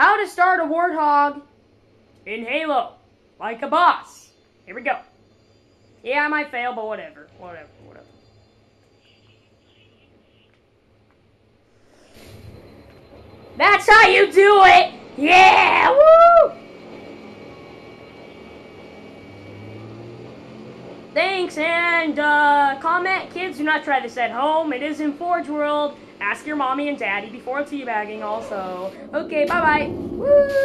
How to start a warthog in Halo, like a boss. Here we go. Yeah, I might fail, but whatever. Whatever, whatever. That's how you do it! Yeah! Woo! Thanks, and uh, comment, kids, do not try this at home. It is in Forge World. Ask your mommy and daddy before teabagging also. Okay, bye-bye. Woo!